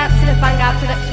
To the funk, up to production.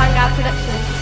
Vanguard Productions.